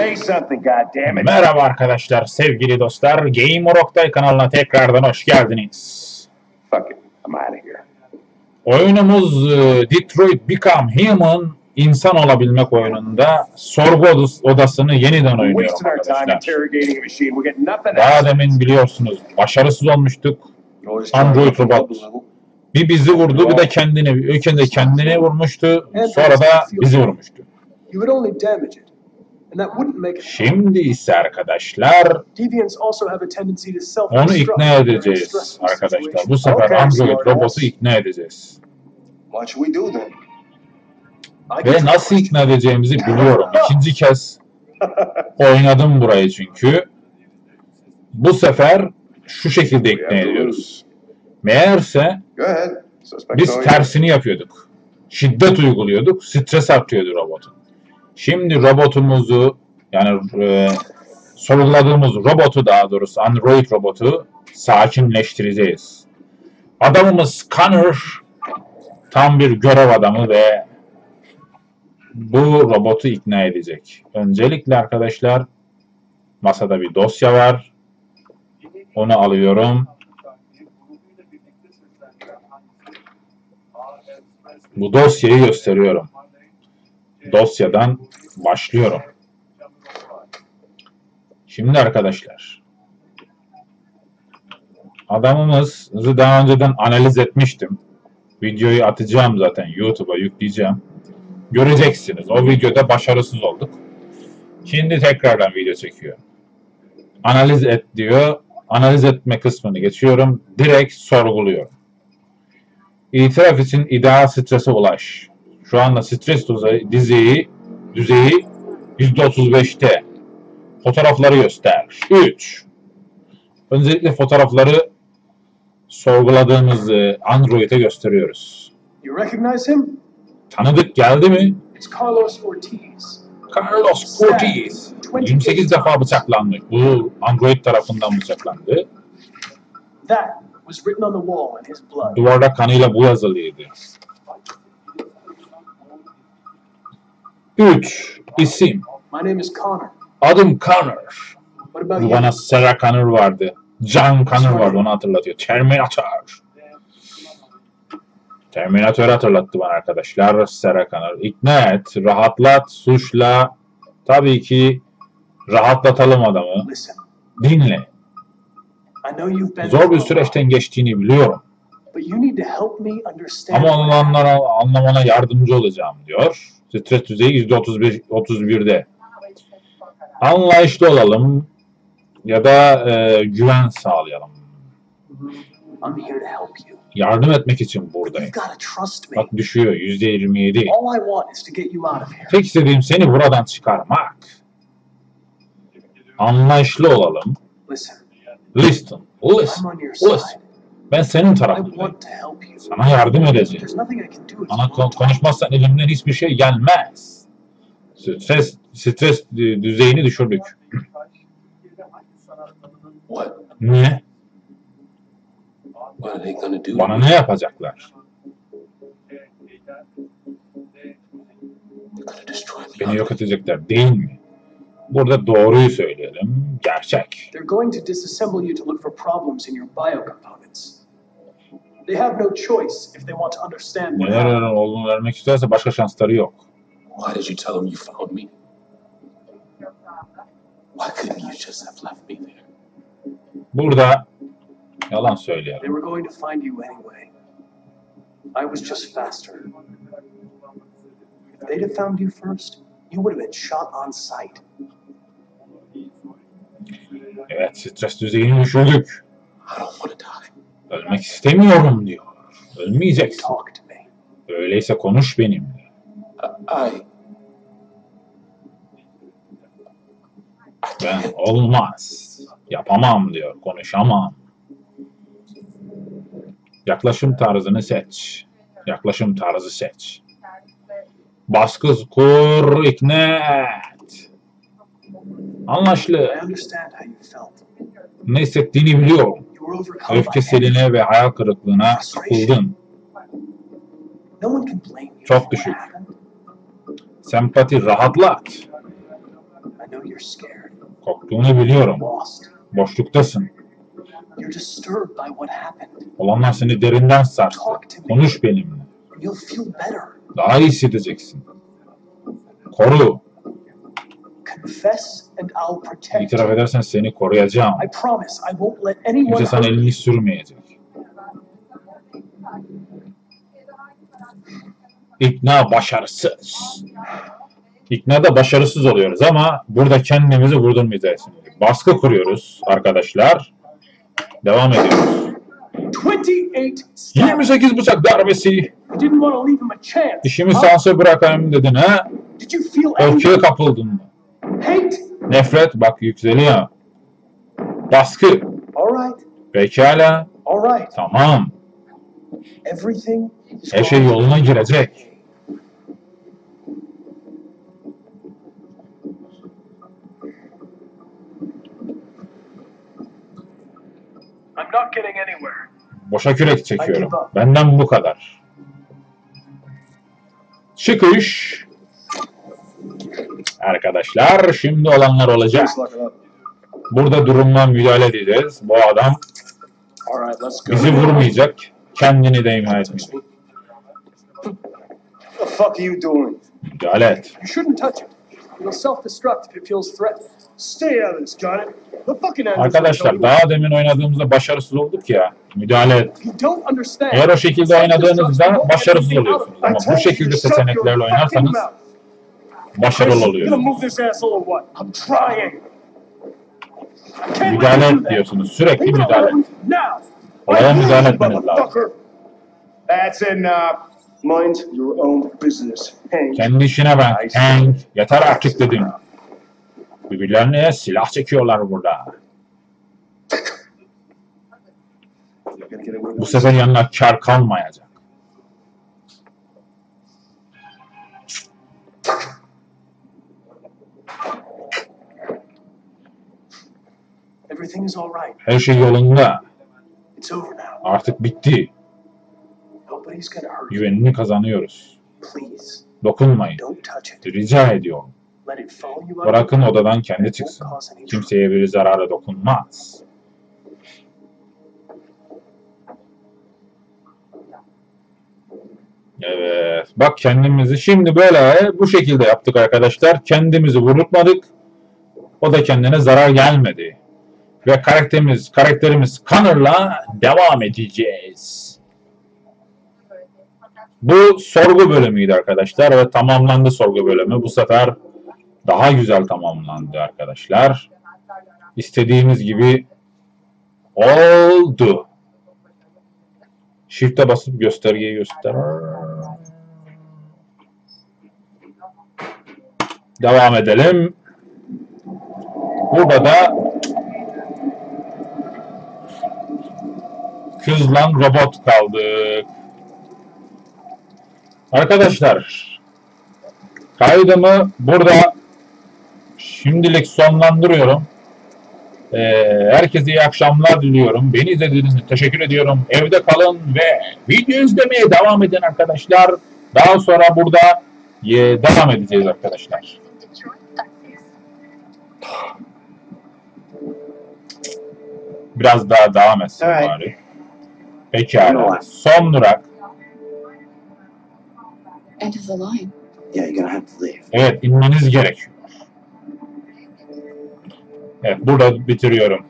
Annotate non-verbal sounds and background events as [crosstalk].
Say something, goddammit. Merhaba arkadaşlar, sevgili dostlar. Game Rock'tay kanalına tekrardan hoş geldiniz. Fuck it. I'm out of here. Oyunumuz e, Detroit Become Human insan olabilmek oyununda sorgu odas- odasını yeniden oynuyorum arkadaşlar. Daha demin biliyorsunuz başarısız olmuştuk. Android robot. Bir bizi vurdu, bir de kendini. Önce kendini vurmuştu, sonra da bizi vurmuştu. Şimdi ise arkadaşlar Deviants also have a tendency to self onu ikna edeceğiz arkadaşlar. Bu sefer Android robotu ikna edeceğiz. What should we do then? Ve nasıl ikna edeceğimizi biliyorum. [laughs] İkinci kez oynadım burayı çünkü. Bu sefer şu şekilde ikna ediyoruz. Meğerse biz tersini yapıyorduk. Şiddet uyguluyorduk, stres artıyordu robotun. Şimdi robotumuzu yani e, sorguladığımız robotu daha doğrusu Android robotu sakinleştireceğiz. Adamımız Connor tam bir görev adamı ve bu robotu ikna edecek. Öncelikle arkadaşlar masada bir dosya var. Onu alıyorum. Bu dosyayı gösteriyorum. Dosyadan başlıyorum. Şimdi arkadaşlar adamımızı daha önceden analiz etmiştim. Videoyu atacağım zaten YouTube'a yükleyeceğim. Göreceksiniz. O videoda başarısız olduk. Şimdi tekrardan video çekiyorum. Analiz et diyor. Analiz etme kısmını geçiyorum. Direkt sorguluyorum. İtiraf için ideal strese ulaş. Şu anda stres düzeyi, düzeyi, düzeyi %35'te. Fotoğrafları göster. 3. Öncelikle fotoğrafları sorguladığımız Android'e gösteriyoruz. You recognize him? Tanıdık geldi mi? It's Carlos Ortiz. Carlos Ortiz. 28 defa bıçaklanmış. Bu Android tarafından bıçaklandı. That was written on the wall in his blood. Duvarda kanıyla bu yazılıydı. 3. İsim. My name is Connor. Adım Connor. What about you? bana Sarah Connor vardı. John Connor vardı onu hatırlatıyor. Terminator. Terminator hatırlattı bana arkadaşlar. Sarah Connor. İkna et, rahatlat, suçla. Tabii ki rahatlatalım adamı. Dinle. Zor bir süreçten geçtiğini biliyorum. Ama olanlara anlamana yardımcı olacağım diyor. Stres düzeyi %31, 31'de. Anlayışlı olalım ya da e, güven sağlayalım. Mhm. You. Yardım etmek için buradayım. Bak düşüyor %27. All I want is to get you out of here. Tek istediğim seni buradan çıkarmak. Anlayışlı olalım. Listen, Listen, listen, Ben senin tarafındayım. Sana yardım edeceğim. Bana konuşmazsan elimden hiçbir şey gelmez. Stres, stres dü- düzeyini düşürdük. Do? Bana ne yapacaklar? Beni yok edecekler değil mi? Burada doğruyu söyleyelim. Gerçek. They're going to disassemble you to look for problems in your biocomponents. They have no choice if they want to understand what Neler happened. olduğunu vermek isterse başka şansları yok. Why did you tell them you found me? Why couldn't you just have left me there? Burada yalan söyleyelim. They were going to find you anyway. I was just faster. If they'd have found you first, you would have been shot on sight. Evet stres düzeyini düşürdük. I don't want to die. Ölmek istemiyorum diyor. Ölmeyeceksin. Talk to me. Öyleyse konuş benimle. I. Ben olmaz. Yapamam diyor. Konuşamam. Yaklaşım tarzını seç. Yaklaşım tarzı seç. Baskı kur, ikna et. Felt. Ne hissettiğini biliyorum. You were overcome by Öfke anger. seline ve hayal kırıklığına kapıldın. Çok düşük. Sempati rahatlat. Korktuğunu biliyorum. Boşluktasın. Olanlar seni derinden sarstı. Konuş benimle. Daha iyi hissedeceksin. Koru. Confess and I'll protect you. İtiraf edersen seni koruyacağım. I promise I won't let anyone Kimse sana elini sürmeyecek. İkna başarısız. İknada başarısız oluyoruz ama burada kendimizi vurdurmayacağız. Baskı kuruyoruz arkadaşlar. Devam ediyoruz. 28 stabs. 28 bıçak darbesi. You didn't want to leave him a chance. İşimi huh? sansa bırakayım dedin ha? Öfkeye kapıldın mı? Hate? Nefret bak yükseliyor. Baskı. All right. Pekala. All right. Tamam. Everything is Her şey yoluna girecek. I'm not getting anywhere. Boşa kürek çekiyorum. Benden bu kadar. Çıkış. Arkadaşlar şimdi olanlar olacak. Burada duruma müdahale edeceğiz. Bu adam bizi vurmayacak. Kendini de imha etmeyecek. Müdahale et. Arkadaşlar daha demin oynadığımızda başarısız olduk ya. Müdahale et. Eğer o şekilde oynadığınızda başarısız oluyorsunuz. Ama bu şekilde seçeneklerle oynarsanız başarılı You gonna oluyorsunuz. move this asshole or what? I'm trying. I can't Müdahale et diyorsunuz. Sürekli müdahale et. Olaya müdahale etmeniz lazım. Motherfucker. That's enough. Mind your own business, Hank. Kendi işine bak. Hank. Yeter artık dedim. Birbirlerine silah çekiyorlar burada. [laughs] Bu sefer yanına kar kalmayacak. Everything is all right. Her şey yolunda. It's over now. Artık bitti. Güvenini kazanıyoruz. Dokunmayın. Rica ediyorum. Bırakın odadan kendi çıksın. Kimseye bir zarara dokunmaz. Evet. Bak kendimizi şimdi böyle bu şekilde yaptık arkadaşlar. Kendimizi vurutmadık. O da kendine zarar gelmedi. Ve karakterimiz, karakterimiz Connor'la devam edeceğiz. Bu sorgu bölümüydü arkadaşlar ve tamamlandı sorgu bölümü. Bu sefer daha güzel tamamlandı arkadaşlar. İstediğimiz gibi oldu. Shift'e basıp göstergeyi göster. Devam edelim. Burada da kızla robot kaldık. Arkadaşlar kaydımı burada şimdilik sonlandırıyorum. Ee, herkese iyi akşamlar diliyorum. Beni izlediğiniz için teşekkür ediyorum. Evde kalın ve video izlemeye devam edin arkadaşlar. Daha sonra burada e, devam edeceğiz arkadaşlar. Biraz daha devam etsin Evet. bari. Pekala. Son durak. End of the line. Yeah, you're gonna have to leave. Evet inmeniz gerekiyor. Evet burada bitiriyorum.